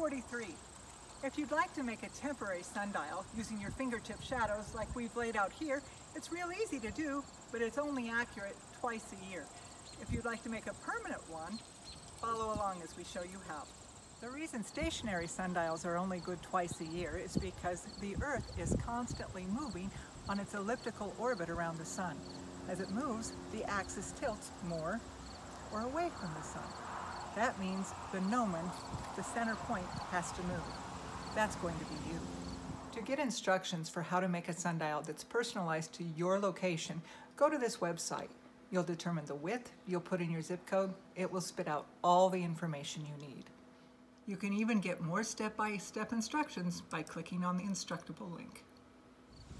1043. If you'd like to make a temporary sundial using your fingertip shadows like we've laid out here, it's real easy to do, but it's only accurate twice a year. If you'd like to make a permanent one, follow along as we show you how. The reason stationary sundials are only good twice a year is because the Earth is constantly moving on its elliptical orbit around the sun. As it moves, the axis tilts more or away from the sun. That means the gnomon, the center point, has to move. That's going to be you. To get instructions for how to make a sundial that's personalized to your location, go to this website. You'll determine the width, you'll put in your zip code, it will spit out all the information you need. You can even get more step-by-step -step instructions by clicking on the Instructable link.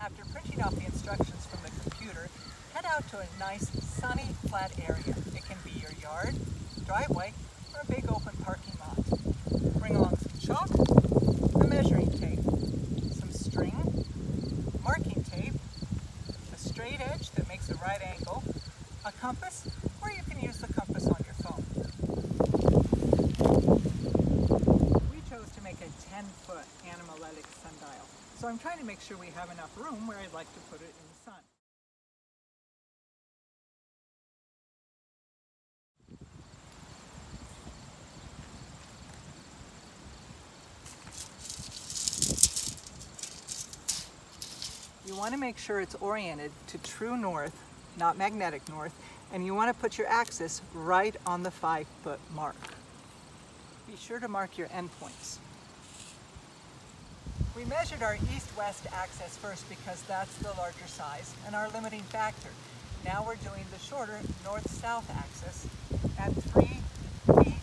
After printing off the instructions from the computer, head out to a nice, sunny, flat area. It can be your yard, driveway, or a big open parking lot. Bring along some chalk, a measuring tape, some string, marking tape, a straight edge that makes a right angle, a compass, or you can use the compass on your phone. We chose to make a 10-foot analemmatic sundial, so I'm trying to make sure we have enough room where I'd like to put it in the sun. You want to make sure it's oriented to true north, not magnetic north, and you want to put your axis right on the five foot mark. Be sure to mark your endpoints. We measured our east-west axis first because that's the larger size and our limiting factor. Now we're doing the shorter north-south axis at 3 feet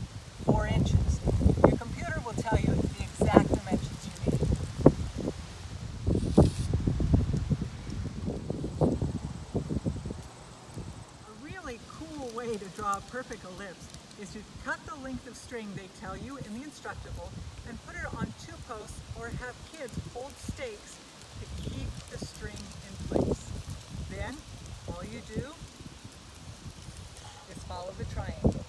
4 inches. Your computer will tell you the exact dimensions you need. A really cool to draw a perfect ellipse is to cut the length of string they tell you in the Instructable and put it on two posts or have kids hold stakes to keep the string in place. Then, all you do is follow the triangle.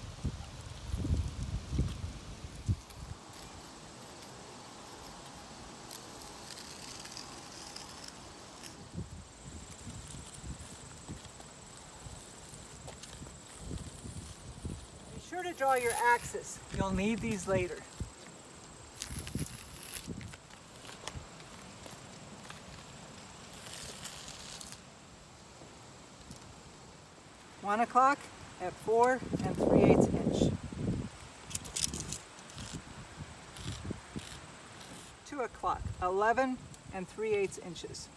To draw your axis. You'll need these later. One o'clock at four and three eighths inch. Two o'clock, 11 and three eighths inches.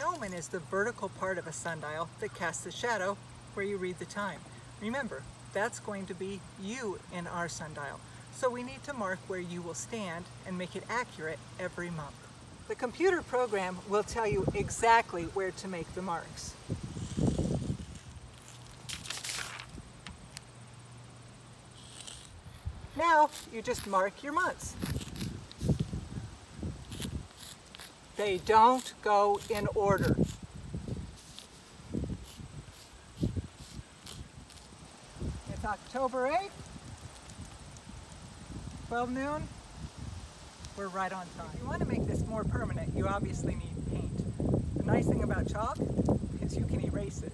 Gnomon is the vertical part of a sundial that casts the shadow where you read the time. Remember, that's going to be you in our sundial. So we need to mark where you will stand and make it accurate every month. The computer program will tell you exactly where to make the marks. Now you just mark your months. They don't go in order. It's October 8th, 12 noon. We're right on time. If you want to make this more permanent, you obviously need paint. The nice thing about chalk is you can erase it.